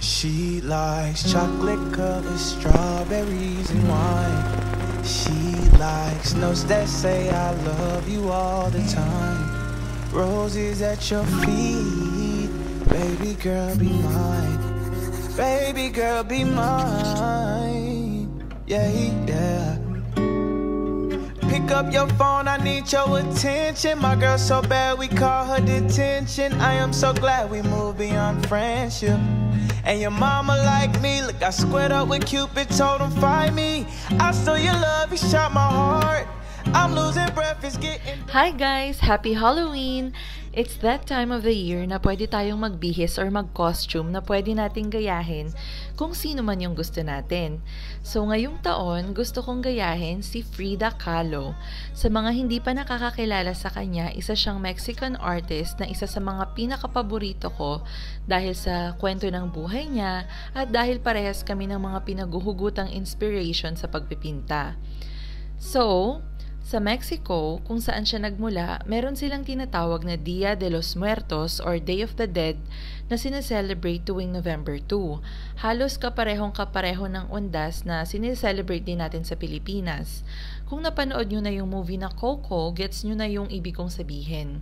She likes chocolate covered strawberries and wine. She likes notes that say I love you all the time. Roses at your feet, baby girl be mine. Baby girl be mine. Yeah, yeah. Pick up your phone, I need your attention. My girl so bad we call her detention. I am so glad we moved beyond friendship. And your mama like me, look, I squared up with Cupid, told him find me. I stole your love, he shot my heart. I'm losing breath, it's getting. Hi guys! Happy Halloween! It's that time of the year na pwede tayong magbihis or mag-costume na pwede nating gayahin kung sino man yung gusto natin. So ngayong taon, gusto kong gayahin si Frida Kahlo. Sa mga hindi pa nakakakilala sa kanya, isa siyang Mexican artist na isa sa mga pinakapaborito ko dahil sa kwento ng buhay niya at dahil parehas kami ng mga pinaguhugutang inspiration sa pagpipinta. So, sa Mexico, kung saan siya nagmula, meron silang tinatawag na Dia de los Muertos or Day of the Dead na sineselebrate tuwing November 2. Halos kaparehong kapareho ng undas na sineselebrate din natin sa Pilipinas. Kung napanood nyo na yung movie na Coco, gets nyo na yung ibig kong sabihin.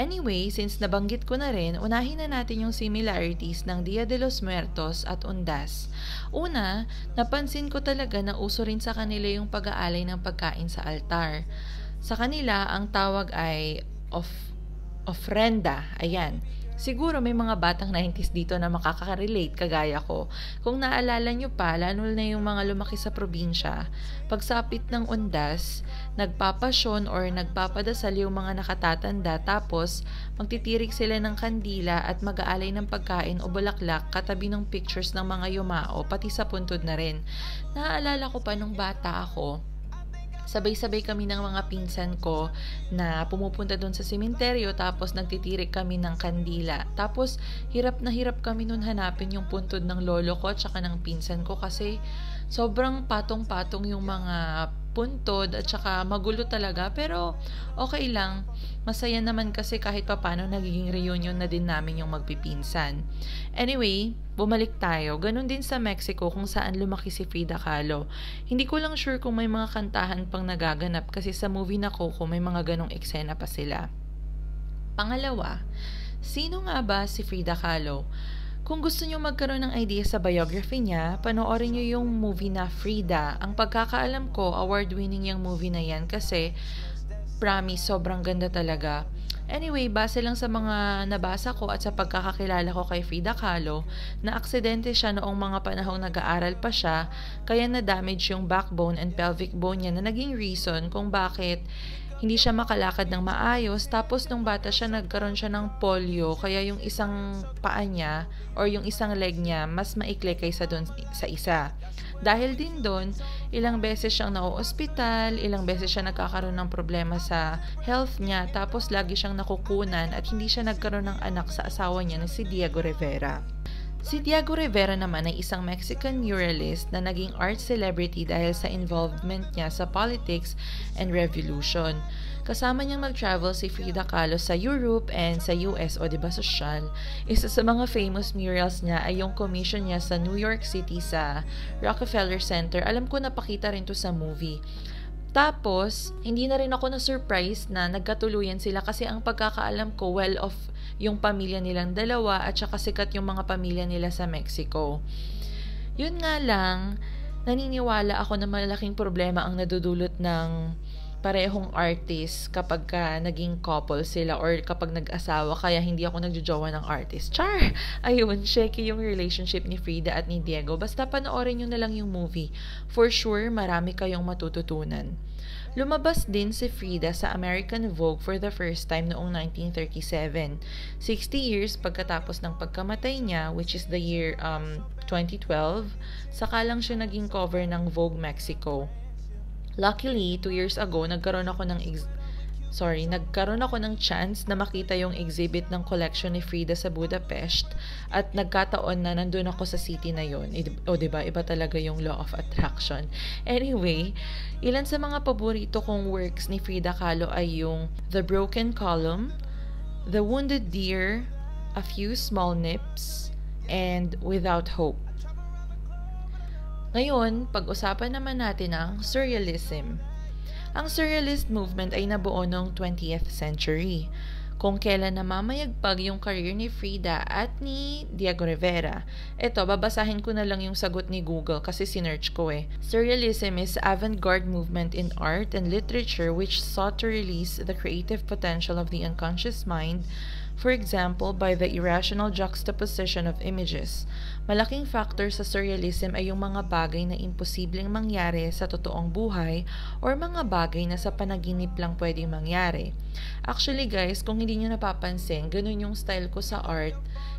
Anyway, since nabanggit ko na rin, unahin na natin yung similarities ng Dia de los Muertos at Undas. Una, napansin ko talaga na uso rin sa kanila yung pag-aalay ng pagkain sa altar. Sa kanila, ang tawag ay of ofrenda. Ayan. Siguro may mga batang 90s dito na makaka-relate kagaya ko. Kung naalala nyo pa, lalo na yung mga lumaki sa probinsya, pagsapit ng undas, nagpapasyon or nagpapadasal yung mga nakatatanda tapos magtitirik sila ng kandila at mag-aalay ng pagkain o bulaklak katabi ng pictures ng mga yumao pati sa puntod na rin. Naaalala ko pa nung bata ako, sabay-sabay kami ng mga pinsan ko na pumupunta doon sa sementeryo tapos nagtitirik kami ng kandila. Tapos hirap na hirap kami noon hanapin yung puntod ng lolo ko at saka ng pinsan ko kasi sobrang patong-patong yung mga puntod at saka magulo talaga. Pero okay lang. Masaya naman kasi kahit papano nagiging reunion na din namin yung magpipinsan. Anyway bumalik tayo. Ganun din sa Mexico kung saan lumaki si Frida Kahlo. Hindi ko lang sure kung may mga kantahan pang nagaganap kasi sa movie na Coco may mga ganong eksena pa sila. Pangalawa sino nga ba si Frida Kahlo kung gusto nyo magkaroon ng idea sa biography niya, panoorin nyo yung movie na Frida. Ang pagkakaalam ko, award-winning yung movie na yan kasi promise, sobrang ganda talaga. Anyway, base lang sa mga nabasa ko at sa pagkakakilala ko kay Frida Kahlo, na aksidente siya noong mga panahong nag-aaral pa siya, kaya na-damage yung backbone and pelvic bone niya na naging reason kung bakit hindi siya makalakad ng maayos. Tapos nung bata siya, nagkaroon siya ng polio. Kaya yung isang paa niya or yung isang leg niya, mas maikli kaysa dun sa isa. Dahil din doon, ilang beses siyang na-hospital, ilang beses siya nagkakaroon ng problema sa health niya, tapos lagi siyang nakukunan at hindi siya nagkaroon ng anak sa asawa niya na si Diego Rivera. Si Diego Rivera naman ay isang Mexican muralist na naging art celebrity dahil sa involvement niya sa politics and revolution. Kasama niyang mag-travel si Frida Kahlo sa Europe and sa US o diba social. Isa sa mga famous murals niya ay yung commission niya sa New York City sa Rockefeller Center. Alam ko napakita rin to sa movie. Tapos, hindi na rin ako na-surprise na nagkatuluyan sila kasi ang pagkakaalam ko, well-off yung pamilya nilang dalawa at saka sikat yung mga pamilya nila sa Mexico. Yun nga lang, naniniwala ako na malaking problema ang nadudulot ng parehong artist kapag ka naging couple sila or kapag nag-asawa kaya hindi ako nagjojowa ng artist. Char! Ayun, shaky yung relationship ni Frida at ni Diego. Basta panoorin nyo na lang yung movie. For sure, marami kayong matututunan. Lumabas din si Frida sa American Vogue for the first time noong 1937. 60 years pagkatapos ng pagkamatay niya, which is the year um, 2012, saka lang siya naging cover ng Vogue Mexico. Luckily, two years ago, nagkaroon ako ng sorry, nagkaroon ako ng chance na makita yung exhibit ng collection ni Frida sa Budapest at nagkataon na nandun ako sa city na yon. O, ba Iba talaga yung law of attraction. Anyway, ilan sa mga paborito kong works ni Frida Kahlo ay yung The Broken Column, The Wounded Deer, A Few Small Nips, and without hope. Ngayon, pag-usapan naman natin ang surrealism. Ang surrealist movement ay nabuo noong 20th century kung kailan namamayagpag yung career ni Frida at ni Diego Rivera. Ito, babasahin ko na lang yung sagot ni Google kasi sinerch ko eh. Surrealism is avant-garde movement in art and literature which sought to release the creative potential of the unconscious mind for example, by the irrational juxtaposition of images. Malaking factor sa surrealism ay yung mga bagay na imposibleng mangyari sa totoong buhay or mga bagay na sa panaginip lang pwedeng mangyari. Actually guys, kung hindi nyo napapansin, ganun yung style ko sa art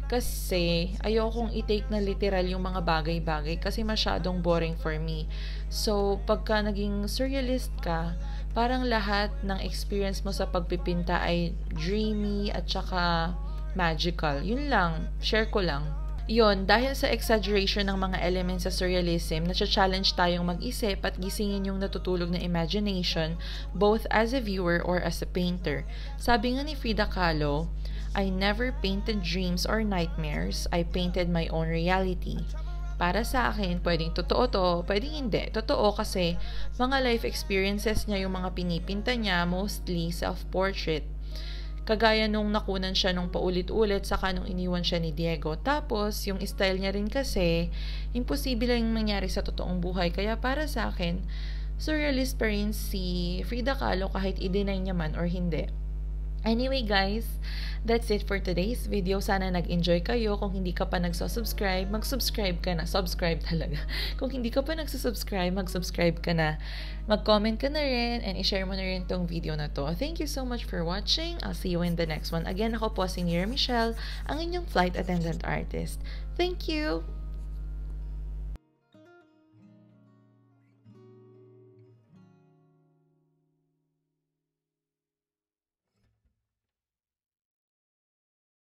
kasi ayokong i-take na literal yung mga bagay-bagay kasi masyadong boring for me. So, pagka naging surrealist ka, parang lahat ng experience mo sa pagpipinta ay dreamy at saka magical. Yun lang, share ko lang. Yon, dahil sa exaggeration ng mga elements sa surrealism, na-challenge tayong mag-isip at gisingin yung natutulog na imagination, both as a viewer or as a painter. Sabi nga ni Frida Kahlo, I never painted dreams or nightmares, I painted my own reality para sa akin, pwedeng totoo to, pwedeng hindi. Totoo kasi mga life experiences niya yung mga pinipinta niya, mostly self-portrait. Kagaya nung nakunan siya nung paulit-ulit saka nung iniwan siya ni Diego. Tapos, yung style niya rin kasi, imposible lang mangyari sa totoong buhay. Kaya para sa akin, surrealist pa rin si Frida Kahlo kahit i-deny niya man or hindi. Anyway guys, that's it for today's video. Sana nag-enjoy kayo. Kung hindi ka pa nagsusubscribe, mag-subscribe ka na. Subscribe talaga. Kung hindi ka pa nagsusubscribe, mag-subscribe ka na. Mag-comment ka na rin and i-share mo na rin tong video na to. Thank you so much for watching. I'll see you in the next one. Again, ako po si Nira Michelle, ang inyong flight attendant artist. Thank you!